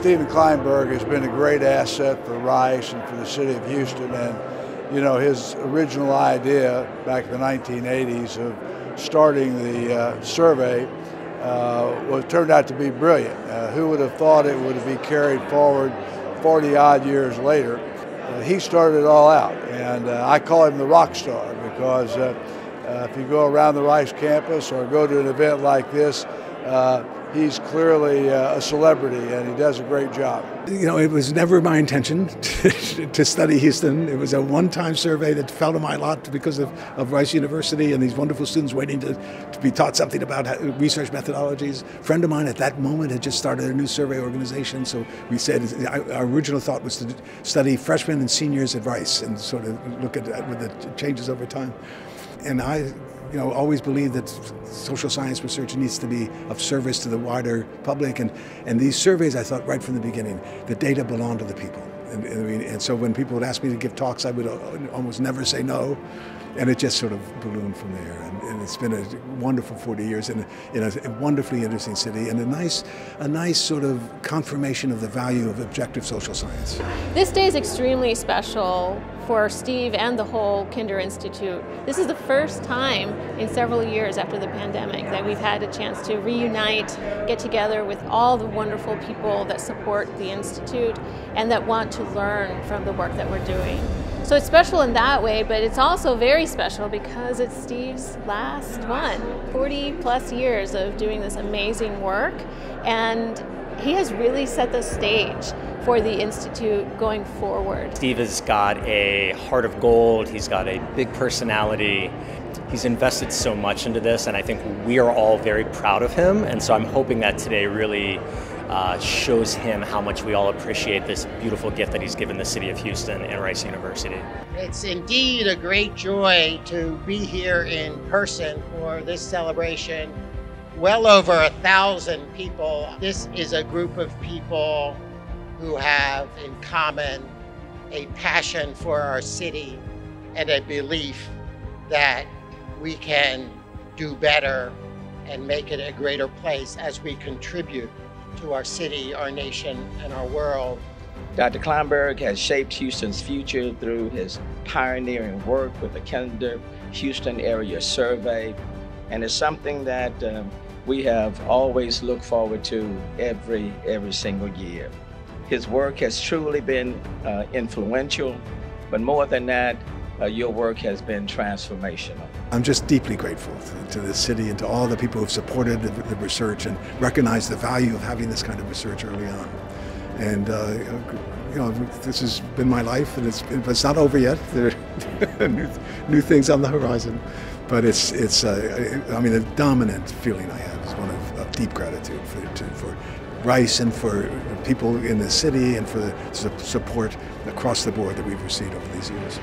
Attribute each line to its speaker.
Speaker 1: Stephen Klineberg has been a great asset for Rice and for the city of Houston. And, you know, his original idea back in the 1980s of starting the uh, survey uh, was turned out to be brilliant. Uh, who would have thought it would be carried forward 40 odd years later? Uh, he started it all out, and uh, I call him the rock star because uh, if you go around the Rice campus or go to an event like this, he's clearly uh, a celebrity and he does a great job.
Speaker 2: You know, it was never my intention to, to study Houston. It was a one time survey that fell to my lot because of, of Rice University and these wonderful students waiting to, to be taught something about research methodologies. A friend of mine at that moment had just started a new survey organization, so we said our original thought was to study freshmen and seniors at Rice and sort of look at, at the changes over time. And I you know, always believed that social science research needs to be of service to the wider public. And, and these surveys, I thought right from the beginning, the data belong to the people. And, and, and so when people would ask me to give talks, I would uh, almost never say no. And it just sort of ballooned from there. And, and it's been a wonderful 40 years in a, in a wonderfully interesting city and a nice, a nice sort of confirmation of the value of objective social science.
Speaker 3: This day is extremely special for Steve and the whole Kinder Institute. This is the first time in several years after the pandemic that we've had a chance to reunite, get together with all the wonderful people that support the Institute and that want to learn from the work that we're doing. So it's special in that way, but it's also very special because it's Steve's last one. 40 plus years of doing this amazing work, and he has really set the stage for the Institute going forward.
Speaker 4: Steve has got a heart of gold, he's got a big personality. He's invested so much into this, and I think we are all very proud of him. And so I'm hoping that today really uh, shows him how much we all appreciate this beautiful gift that he's given the city of Houston and Rice University.
Speaker 5: It's indeed a great joy to be here in person for this celebration. Well over a thousand people. This is a group of people who have in common a passion for our city and a belief that we can do better and make it a greater place as we contribute to our city, our nation, and our world.
Speaker 6: Dr. Klineberg has shaped Houston's future through his pioneering work with the Kinder Houston Area Survey, and it's something that um, we have always looked forward to every every single year. His work has truly been uh, influential, but more than that, uh, your work has been transformational.
Speaker 2: I'm just deeply grateful to, the city and to all the people who've supported the, the, research and recognized the value of having this kind of research early on. And uh, you know, this has been my life, and it's, it's not over yet. There are new, new things on the horizon, but it's it's. Uh, I mean, the dominant feeling I have is one of, of deep gratitude for, to, for Rice and for people in the city and for the support across the board that we've received over these years.